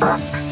Bye.